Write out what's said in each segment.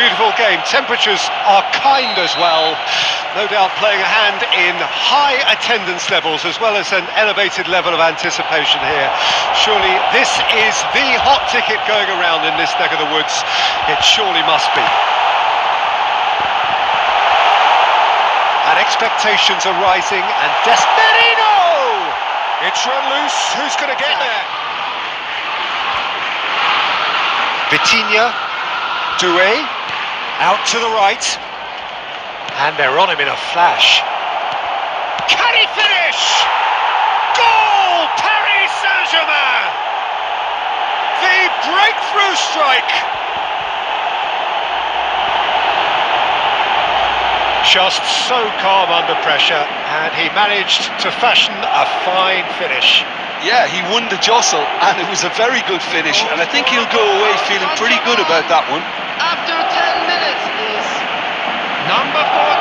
beautiful game. Temperatures are kind as well. No doubt playing a hand in high attendance levels as well as an elevated level of anticipation here. Surely this is the hot ticket going around in this neck of the woods. It surely must be. And expectations are rising and Desperino! It's run loose. Who's going to get there? Vitinha, Doué, out to the right. And they're on him in a flash. Can he finish? Goal! Paris Saint-Germain! The breakthrough strike! Just so calm under pressure, and he managed to fashion a fine finish. Yeah, he won the jostle, and it was a very good finish, and I think he'll go away feeling pretty good about that one. After 10 minutes is number 14.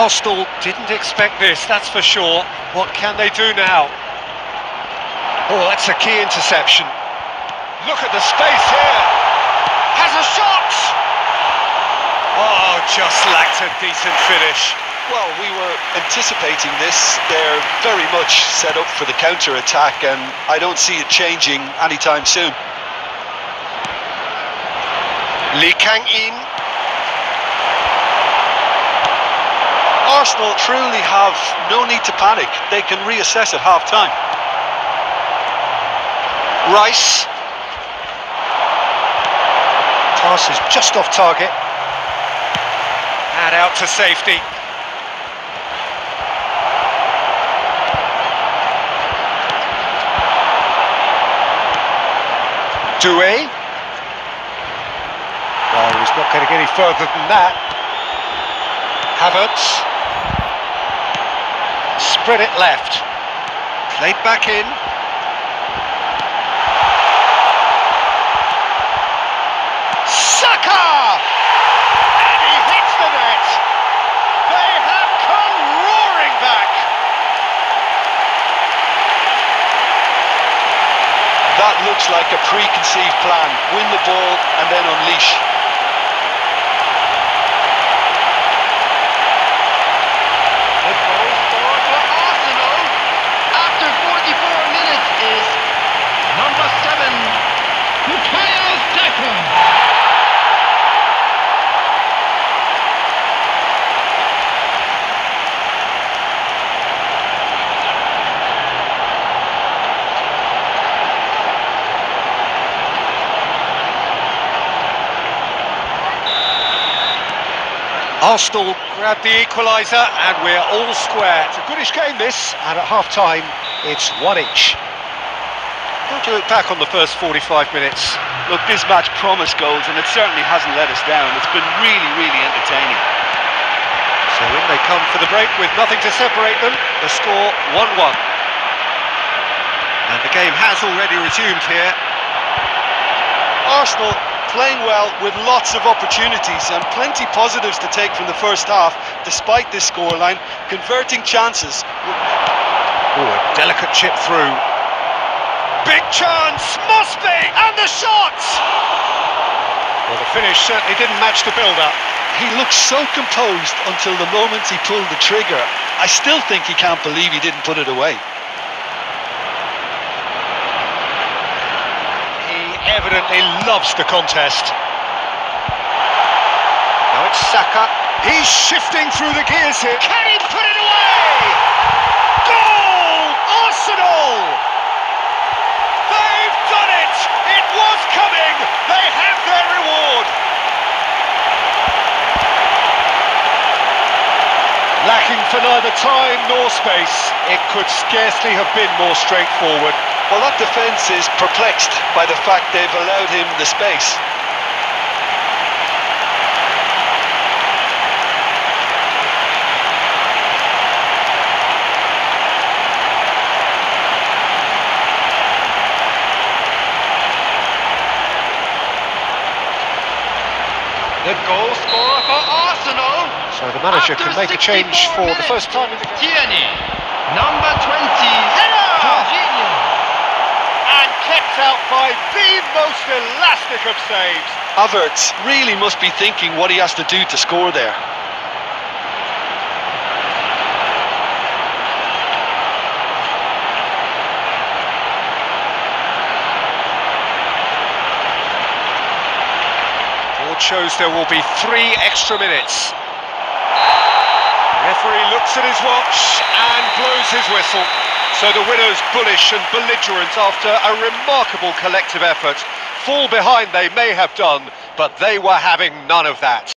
Arsenal didn't expect this, that's for sure. What can they do now? Oh, that's a key interception. Look at the space here. Has a shot! Oh, just lacked a decent finish. Well, we were anticipating this. They're very much set up for the counter attack, and I don't see it changing anytime soon. Lee Kang-in Arsenal truly have no need to panic. They can reassess at half time. Rice. Pass is just off target. And out to safety. Doué. Well, he's not going to get any further than that. Havertz. Spread it left. Played back in. Saka! And he hits the net. They have come roaring back. That looks like a preconceived plan. Win the ball and then unleash. The goal scorer for Arsenal after 44 minutes is number 7, Bukayo Saka. Arsenal grab the equaliser and we're all square. It's a goodish game this, and at half time it's one each. How do you look back on the first 45 minutes? Look, this match promised goals, and it certainly hasn't let us down. It's been really, really entertaining. So in they come for the break with nothing to separate them. The score 1-1. And the game has already resumed here. Arsenal playing well with lots of opportunities and plenty positives to take from the first half, despite this scoreline. Converting chances. Oh, a delicate chip through. Big chance, must be, and the shot! Well, the finish certainly didn't match the build-up. He looked so composed until the moment he pulled the trigger. I still think he can't believe he didn't put it away. He evidently loves the contest. Now it's Saka. He's shifting through the gears here. Can he put it away? Goal! Arsenal! They've done it! It was coming! They have their reward! Lacking for neither time nor space, it could scarcely have been more straightforward. Well, that defence is perplexed by the fact they've allowed him the space. The goal scorer for Arsenal. So the manager can make a change for the first time. Tierney, number 20, Zero. Jorginho. And kept out by the most elastic of saves. Havertz really must be thinking what he has to do to score there. Board shows there will be three extra minutes. The referee looks at his watch and blows his whistle. So the winners bullish and belligerent after a remarkable collective effort. Fall behind they may have done, but they were having none of that.